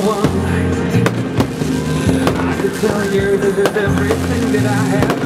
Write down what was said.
one. I could tell you this is everything that I have.